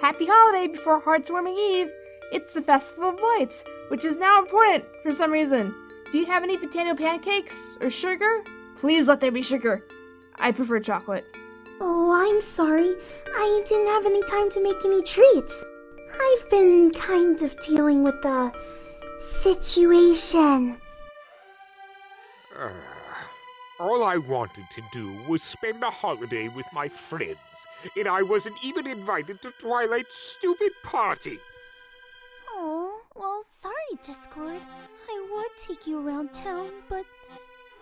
Happy holiday before Hearth's Warming Eve! It's the Festival of Lights, which is now important for some reason. Do you have any potato pancakes or sugar? Please let there be sugar. I prefer chocolate. Oh, I'm sorry. I didn't have any time to make any treats. I've been kind of dealing with the situation. Uh, all I wanted to do was spend the holiday with my friends, and I wasn't even invited to Twilight's stupid party. Oh, well, sorry, Discord. I would take you around town, but.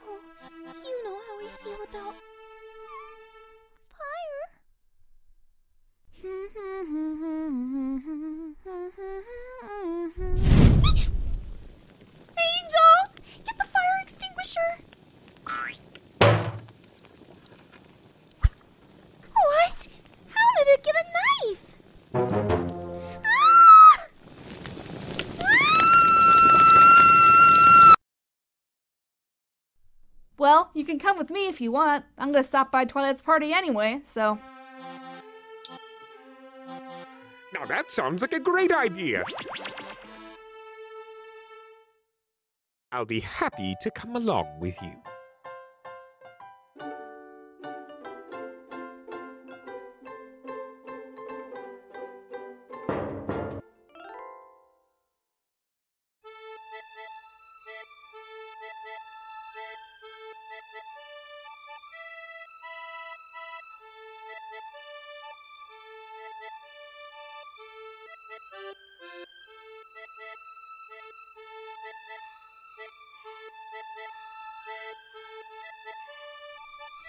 Well, you know how we feel about. Well, you can come with me if you want. I'm gonna stop by Twilight's party anyway, so. Now that sounds like a great idea. I'll be happy to come along with you.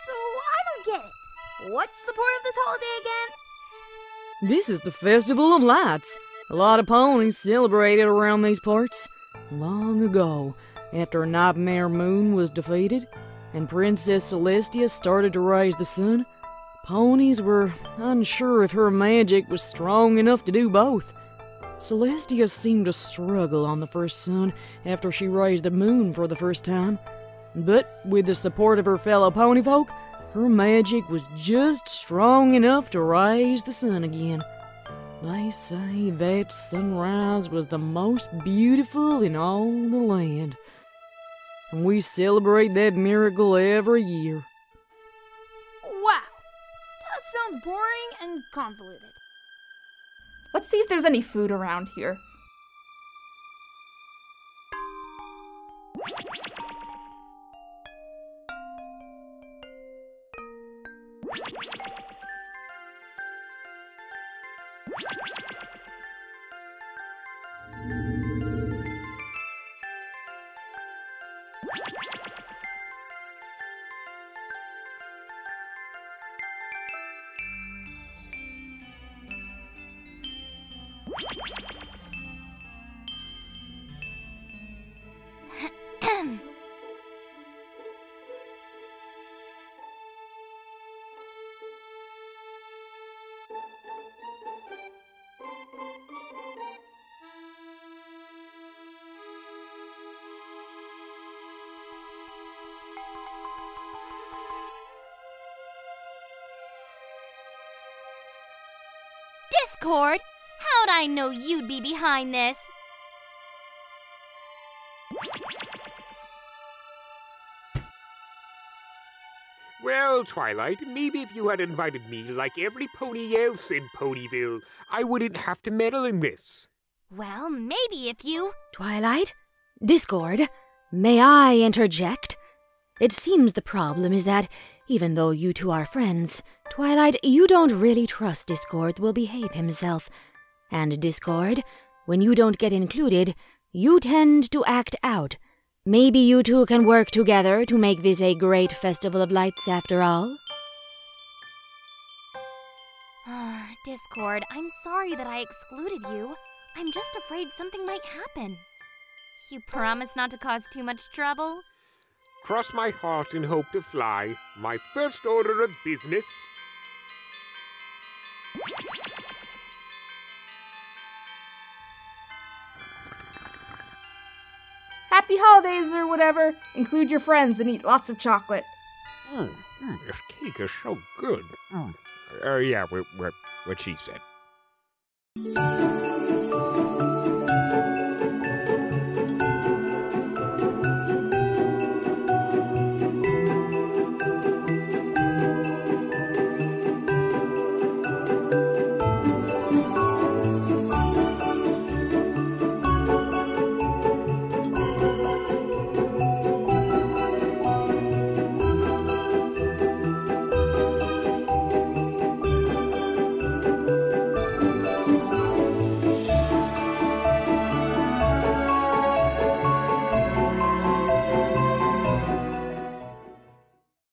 So I don't get it. What's the point of this holiday again? This is the Festival of Lights. A lot of ponies celebrated around these parts. Long ago, after nightmare moon was defeated and Princess Celestia started to raise the sun, ponies were unsure if her magic was strong enough to do both. Celestia seemed to struggle on the first sun after she raised the moon for the first time. But with the support of her fellow pony folk, her magic was just strong enough to raise the sun again. They say that sunrise was the most beautiful in all the land. And we celebrate that miracle every year. Wow. That sounds boring and convoluted. Let's see if there's any food around here. you Discord, how'd I know you'd be behind this? Well, Twilight, maybe if you had invited me like every pony else in Ponyville, I wouldn't have to meddle in this. Well, maybe if you. Twilight? Discord? May I interject? It seems the problem is that, even though you two are friends, Twilight, you don't really trust Discord will behave himself. And Discord, when you don't get included, you tend to act out. Maybe you two can work together to make this a great festival of lights after all? Ah, Discord, I'm sorry that I excluded you. I'm just afraid something might happen. You promise not to cause too much trouble? Cross my heart and hope to fly. My first order of business. Happy holidays or whatever. Include your friends and eat lots of chocolate. Mm, mm, this cake is so good. Mm. Uh, yeah, what, she said.